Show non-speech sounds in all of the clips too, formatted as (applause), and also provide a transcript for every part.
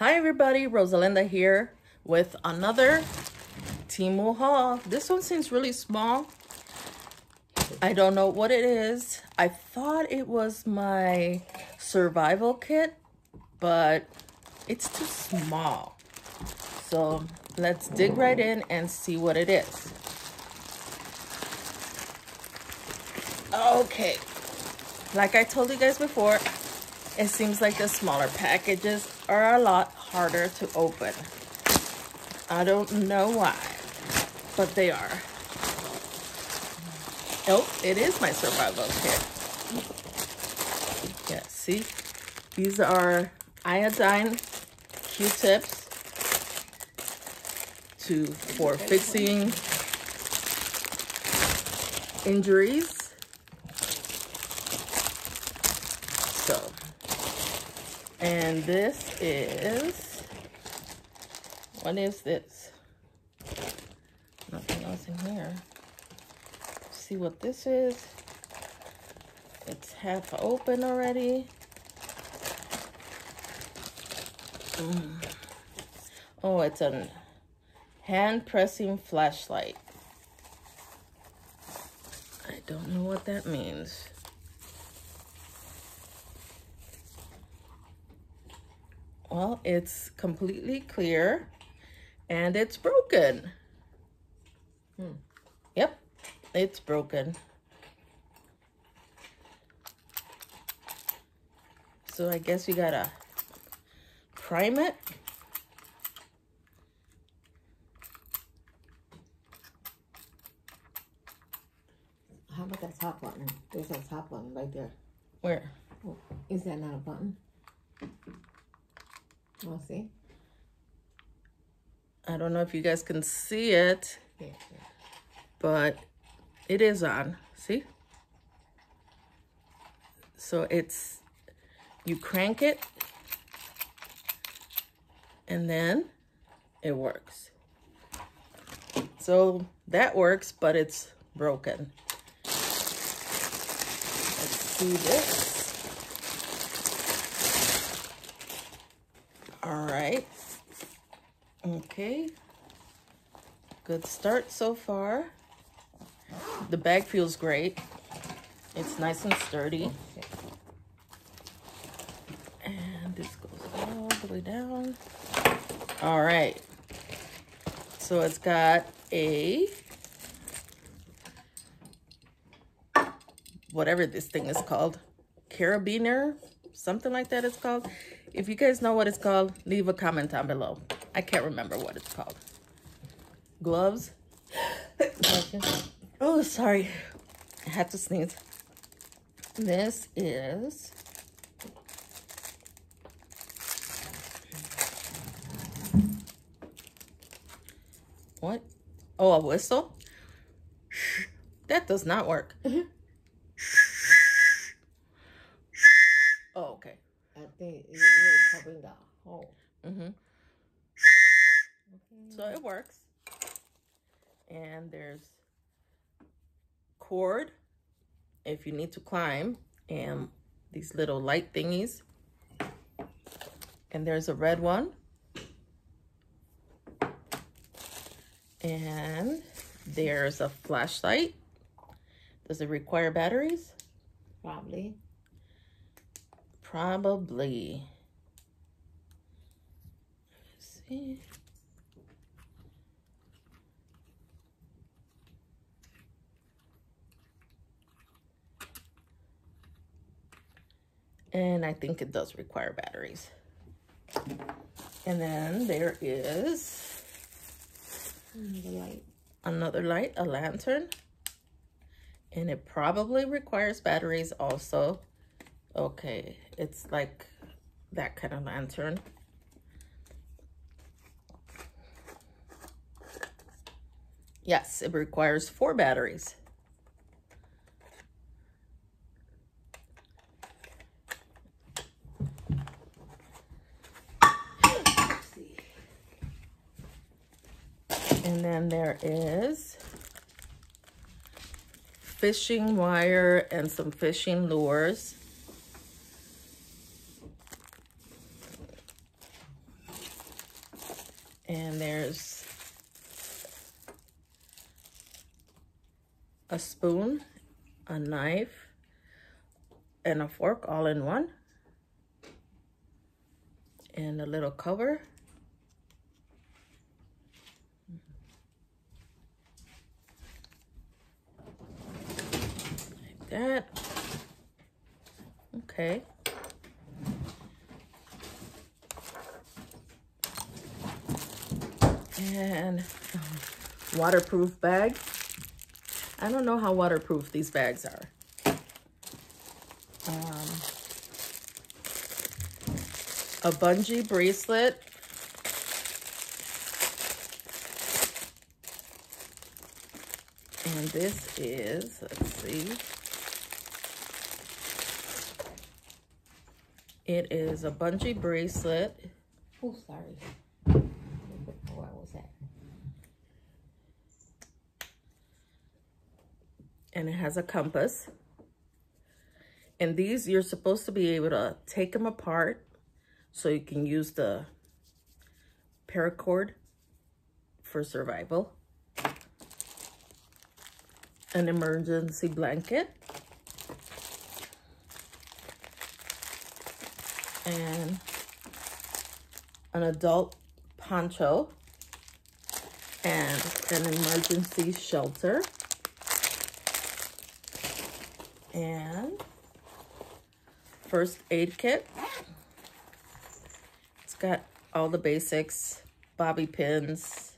Hi everybody, Rosalinda here with another Temu haul. This one seems really small. I don't know what it is. I thought it was my survival kit, but it's too small. So let's dig right in and see what it is. Okay, like I told you guys before, it seems like the smaller packages are a lot harder to open. I don't know why, but they are. Oh, it is my survival kit. Yeah, see? These are iodine Q-tips to for fixing injuries. So, and this is, what is this? Nothing else in here. See what this is. It's half open already. Mm. Oh, it's a hand pressing flashlight. I don't know what that means. Well, it's completely clear and it's broken. Hmm. Yep, it's broken. So I guess we gotta prime it. How about that top button? There's a top button right there. Where? Oh, is that not a button? Oh, see? I don't know if you guys can see it, Yeah, yeah. but it is on. See? So it's, you crank it, and then it works. So that works, but it's broken. Let's see this. All right. Okay. Good start so far. The bag feels great. It's nice and sturdy. And this goes all the way down. All right. So it's got a whatever this thing is called, carabiner, something like that it's called. If you guys know what it's called, leave a comment down below. I can't remember what it's called. Gloves. (coughs) oh, sorry. I had to sneeze. This is what? Oh, a whistle? That does not work. Oh, okay. I think it- you're covering the hole. Mm-hmm. Okay. So it works. And there's cord if you need to climb and these little light thingies. And there's a red one. And there's a flashlight. Does it require batteries? Probably. Probably. Let's see. And I think it does require batteries. And then there is The light. another light, a lantern. And it probably requires batteries also. Okay, it's like that kind of lantern. Yes, it requires four batteries. Let's see. And then there is fishing wire and some fishing lures. And there's a spoon, a knife, and a fork all in one. And a little cover. That. Okay. And um, waterproof bag. I don't know how waterproof these bags are. Um, a bungee bracelet. And this is, let's see. It is a bungee bracelet. Oh, sorry. What was that? and it has a compass. And these, you're supposed to be able to take them apart so you can use the paracord for survival. An emergency blanket. And an adult poncho and an emergency shelter and first aid kit. It's got all the basics, bobby pins,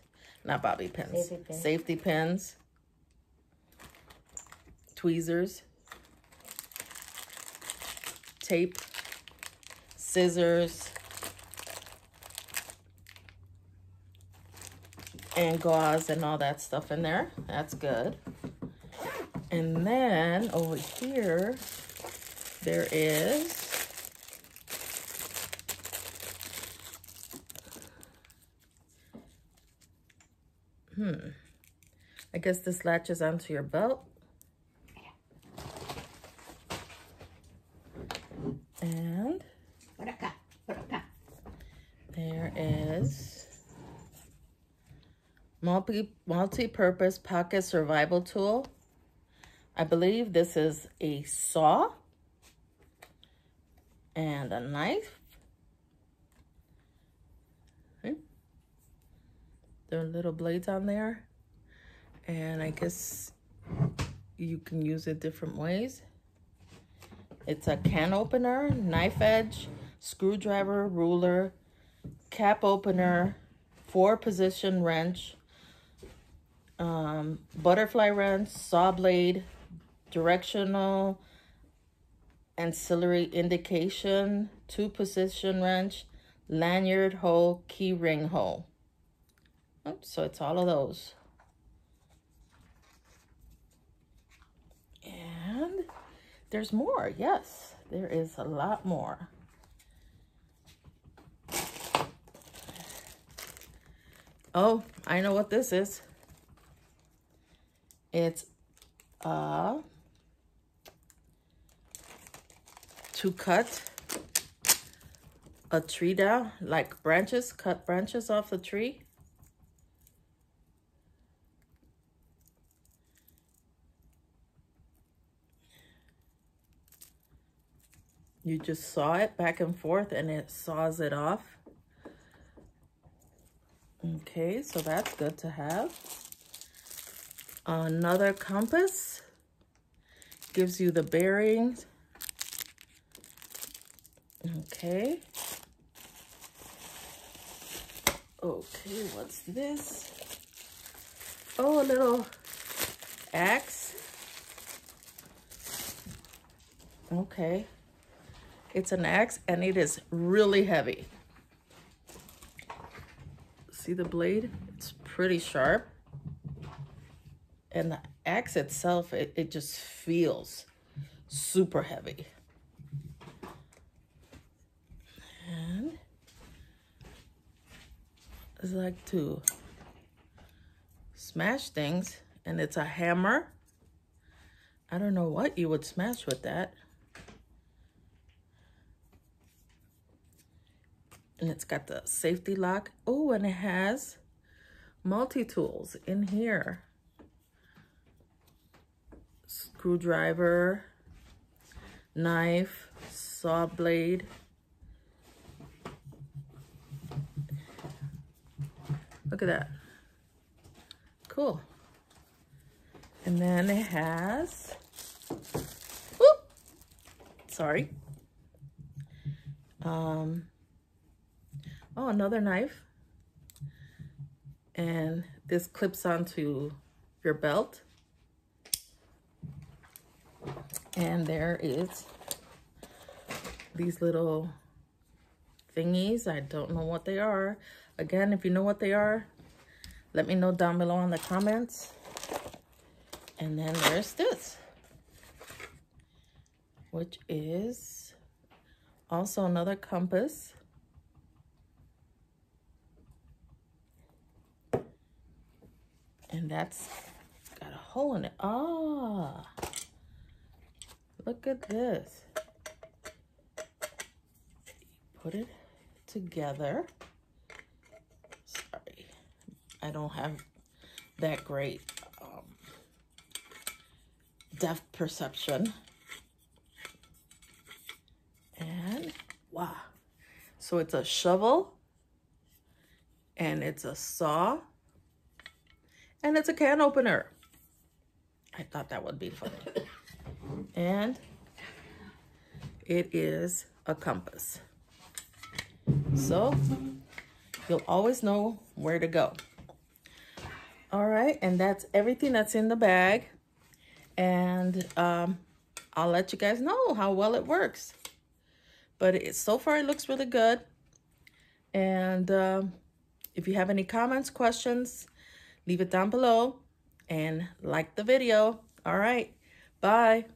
not bobby pins, Safety pins. safety pins, tweezers, tape, scissors, and gauze and all that stuff in there. That's good. And then over here, there is hmm. I guess this latches onto your belt. Multi-purpose pocket survival tool. I believe this is a saw and a knife. Okay. There are little blades on there. And I guess you can use it different ways. It's a can opener, knife edge, screwdriver, ruler, cap opener, four position wrench, um, butterfly wrench, saw blade, directional ancillary indication, two position wrench, lanyard hole, key ring hole. Oh, so it's all of those. And there's more. Yes, there is a lot more. Oh, I know what this is. It's uh to cut a tree down, like branches, cut branches off the tree. You just saw it back and forth and it saws it off. Okay, so that's good to have. Another compass gives you the bearings. Okay. Okay, what's this? Oh, a little axe. Okay. It's an axe and it is really heavy. See the blade? It's pretty sharp. And the axe itself, it, it just feels super heavy. And I like to smash things and it's a hammer. I don't know what you would smash with that. And it's got the safety lock. Oh, and it has multi-tools in here. Screwdriver, knife, saw blade. Look at that. Cool. And then it has, whoop, sorry. Um, oh, another knife. And this clips onto your belt. And there is these little thingies. I don't know what they are. Again, if you know what they are, let me know down below in the comments. And then there's this, which is also another compass. And that's got a hole in it. Ah, look at this. Put it together. Sorry, I don't have that great um, depth perception. And wow. So it's a shovel and it's a saw and it's a can opener. I thought that would be funny. (laughs) and it is a compass. So you'll always know where to go. All right, and that's everything that's in the bag and um, I'll let you guys know how well it works. But it, so far, it looks really good. And um, if you have any comments, questions, leave it down below and like the video. All right. Bye.